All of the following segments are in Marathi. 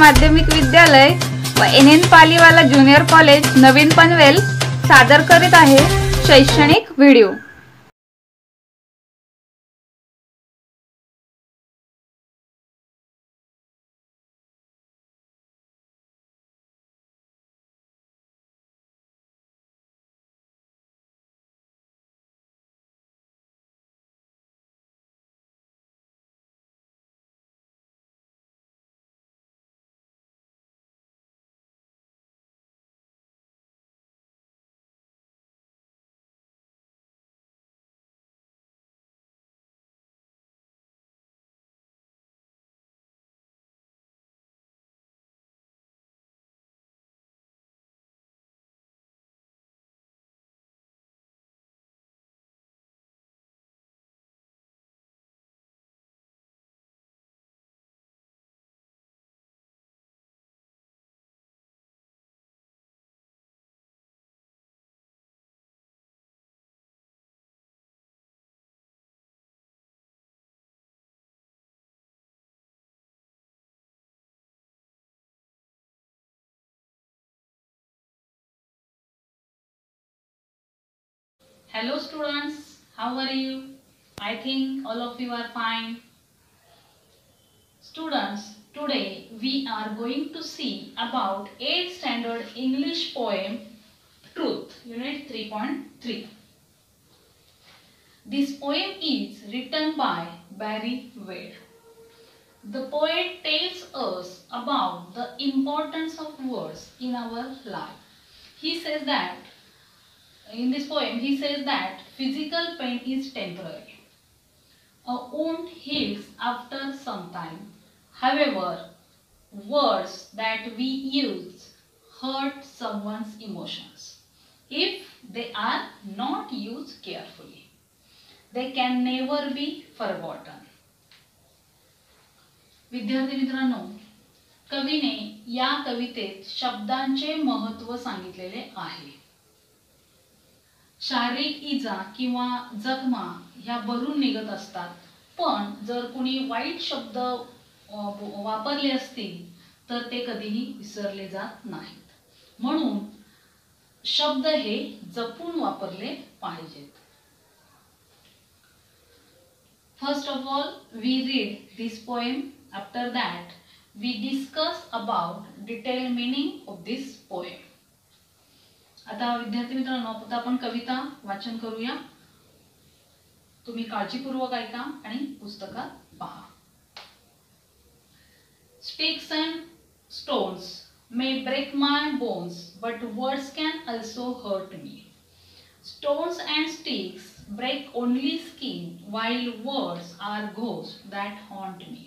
माध्यमिक विद्यालय व N N Paliwala junior college नवीन पनवेल सादर करीत आहे शैक्षणिक video. Hello students, how are you? I think all of you are fine. Students, today we are going to see about 8th standard English poem Truth, unit 3.3. This poem is written by Barry Wade. The poet tells us about the importance of words in our life. He says that in this poem he says that physical pain is temporary a wound heals after some time however words that we use hurt someone's emotions if they are not used carefully they can never be forgotten विद्यार्थी मित्रांनो कवीने या कवितेत शब्दांचे महत्त्व सांगितलेले आहे शारीरिक इजा किंवा जखमा ह्या भरून निघत असतात. पण जर कुणी वाईट शब्द वापरले असतील तर ते कधीही विसरले जात नाहीत. म्हणून शब्द हे जपून वापरले पाहिजेत. First of all we read this poem after that we discuss about detail meaning of this poem आता विद्यार्थी मित्रांनो आता आपण कविता वाचन करूया. तुम्ही काळजीपूर्वक ऐका आणि पुस्तकात पहा. Sticks and stones may break my bones but words can also hurt me stones and sticks break only skin while words are ghosts that haunt me.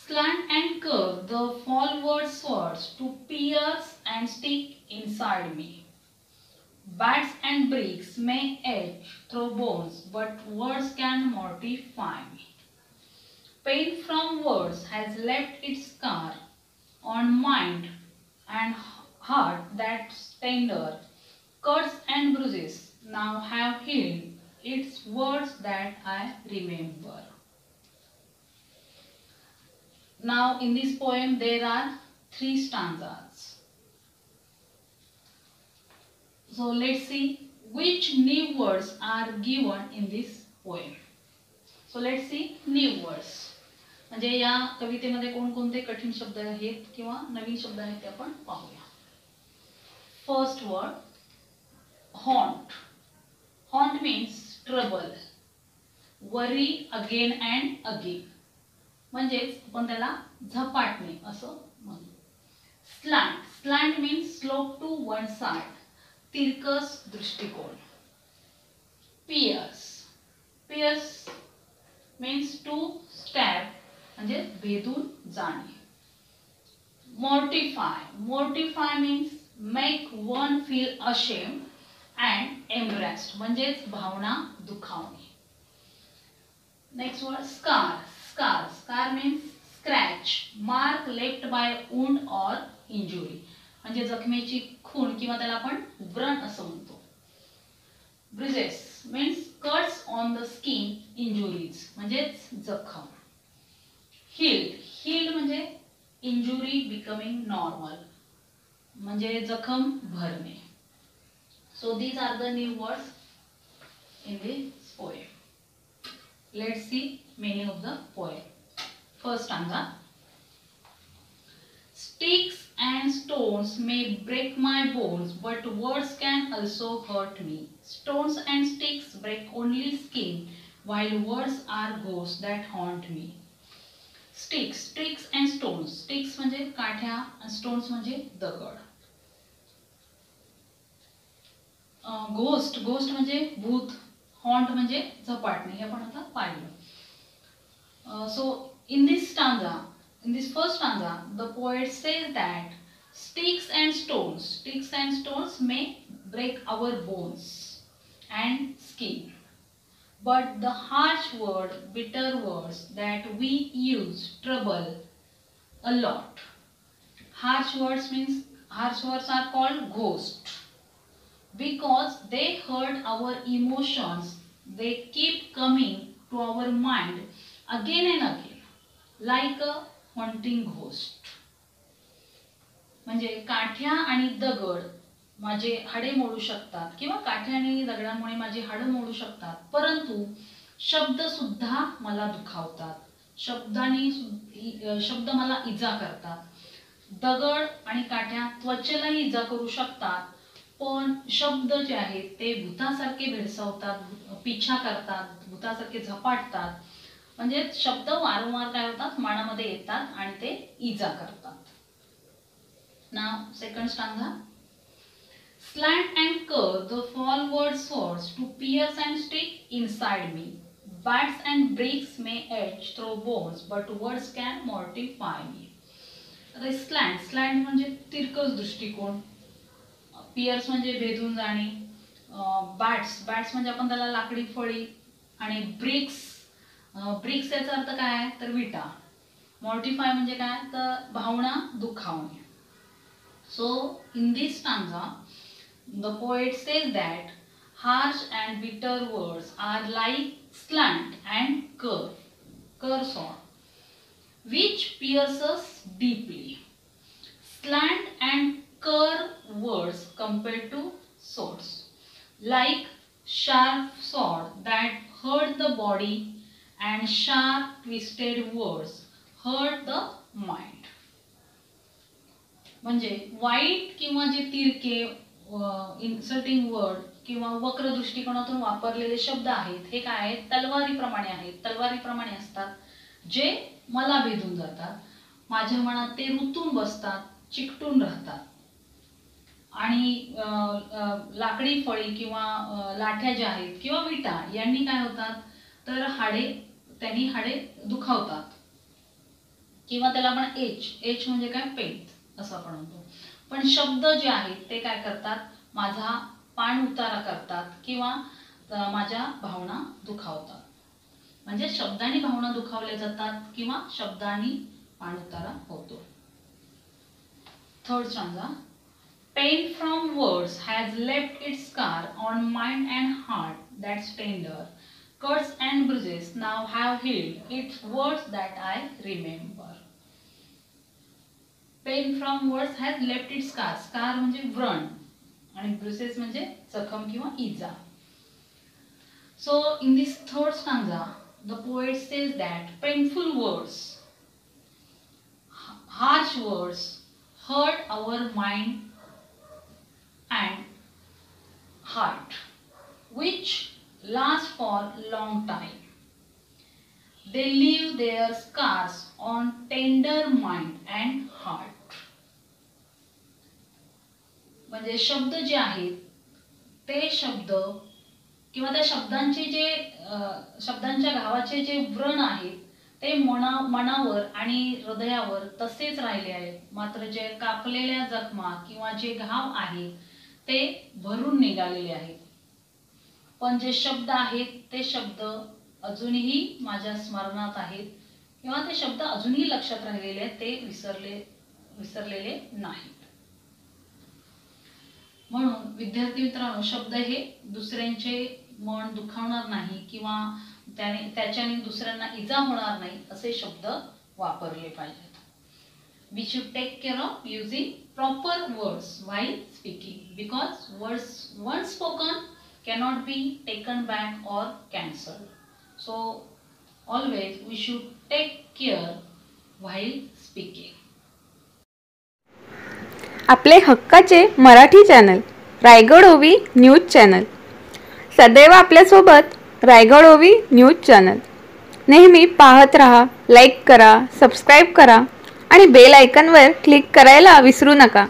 Slant and curve the forward swords to pierce and stick inside me. Bats and bricks may edge through bones, but words can mortify me. Pain from words has left its scar on mind and heart that's tender. Cuts and bruises now have healed. It's words that I remember. Now, in this poem, there are three stanzas. So, let's see which new words are given in this poem. So, let's see new words. म्हणजे या कवितेमध्ये कोणकोणते कठीण शब्द आहेत किंवा नवीन शब्द आहेत ते आपण पाहूया. First word haunt haunt means trouble worry again and again म्हणजेच आपण त्याला झपाटणे असं म्हणू. Slant slant means slope to one side तिरकस दृष्टिकोन pierce pierce means to stab म्हणजे भेदून जाणे. Mortify mortify means make one feel ashamed and embarrassed म्हणजेच भावना दुखावणे. Next word scar scar scar means scratch mark left by wound or injury म्हणजे जखमेची खूण किंवा त्याला आपण व्रण असं म्हणतो. Bridges means cuts on the skin injuries म्हणजेच जखम. हिल्ड हिल्ड म्हणजे इंजुरी बिकमिंग नॉर्मल म्हणजे जखम भरणे. So these are the new words in this poem let see meaning of the poem first सांगा. Sticks and stones may break my bones, but words can also hurt me. Stones and sticks break only skin, while words are ghosts that haunt me. Sticks, sticks and stones. Sticks म्हणजे काठ्या and stones म्हणजे दगड. घोस्ट घोस्ट म्हणजे भूत हॉन्ट म्हणजे झपाटणे हे आपण आता पाहिलं so in this stanza in this first stanza the poet says that Sticks and stones. Sticks and stones may break our bones and skin. But the harsh word, bitter words that we use trouble a lot. Harsh words means harsh words are called ghost because they hurt our emotions. They keep coming to our mind again and again like a haunting ghost. म्हणजे काठ्या आणि दगड माझे हाडे मोडू शकतात किंवा काठ्या आणि दगडांमुळे माझी हाडं मोडू शकतात. परंतु शब्द सुद्धा मला दुखावतात. शब्दाने शब्द मला इजा करतात. दगड आणि काठ्या त्वचेलाही इजा करू शकतात. पण शब्द जे आहेत ते भूतासारखे भेडसावतात पिछा करतात भूतासारखे झपाटतात. म्हणजे शब्द वारंवार काय होतात? मनामध्ये येतात आणि ते इजा करतात. Now second stanza Slant and curve the forward swords to pierce and stick inside me. Bats and bricks may edge through bones, but words can mortify me. आता स्लॅन्ट स्लॅन्ट म्हणजे तिरकस दृष्टिकोन. पियर्स म्हणजे भेदून जाणे. बॅट्स बॅट्स म्हणजे आपण त्याला लाकडी फळी आणि ब्रिक्स ब्रिक्स याचा अर्थ काय आहे? तर विटा. मॉर्टिफाय म्हणजे काय? तर भावना दुखावणे. So in this stanza, the poet says that harsh and bitter words are like slant and curve, cursor, which pierces deeply. Slant and curve words compared to swords, like sharp sword that hurt the body and sharp twisted words hurt the mind. म्हणजे वाईट किंवा जे तिरके इन्सल्टिंग वर्ड किंवा वक्र दृष्टिकोनातून वापरलेले शब्द आहेत हे काय आहेत? तलवारीप्रमाणे आहेत. तलवारीप्रमाणे असतात जे मला भेदून जातात. माझ्या मनात ते रुतून बसतात चिकटून राहतात. आणि अं, लाकडी फळी किंवा लाठ्या ज्या आहेत किंवा विटा यांनी काय होतात? तर हाडे त्यांनी हाडे दुखावतात. किंवा त्याला आपण एच एच म्हणजे काय? पेट. असं आपण म्हणतो. पण शब्द जे आहेत ते काय करतात? माझा पाण उतारा करतात किंवा माझ्या भावना दुखावतात. म्हणजे शब्दांनी भावना दुखावल्या जातात किंवा शब्दांनी पाण उतारा होतो. थर्ड समजा pain from words has left it scar on mind and heart that's tender cuts and bruises now have healed it's words that I remember pain from words has left it scar. Scar म्हणजे व्रण. आणि ब्रुसेस म्हणजे जखम किंवा इजा. So in this third stanza the poet says that painful words harsh words hurt our mind and heart which last for long time. They leave their scars on tender mind and heart. म्हणजे शब्द जे आहेत ते शब्द किंवा त्या शब्दांचे जे शब्दांच्या गावाचे जे व्रण आहेत ते मना मनावर आणि हृदयावर तसेच राहिले आहेत. मात्र जे कापलेल्या जखमा किंवा जे घाव आहे ते भरून निघालेले आहेत. पण जे शब्द आहेत ते शब्द अजूनही माझ्या स्मरणात आहेत. किंवा ते शब्द अजूनही लक्षात राहिलेले आहेत ते विसरले विसरलेले नाहीत. म्हणून विद्यार्थी मित्रांनो शब्द हे दुसऱ्यांचे मन दुखावणार नाही किंवा त्याने त्याच्याने दुसऱ्यांना इजा होणार नाही असे शब्द वापरले पाहिजेत. We should take care of using proper words while speaking because words once spoken cannot be taken back or cancel so always we should take care while speaking आपले हक्काचे मराठी चॅनल रायगड ओवी न्यूज चॅनल सदैव आपल्यासोबत रायगड ओवी न्यूज चॅनल नेहमी पाहत रहा लाईक करा सबस्क्राईब करा आणि बेल आयकनवर क्लिक करायला विसरू नका.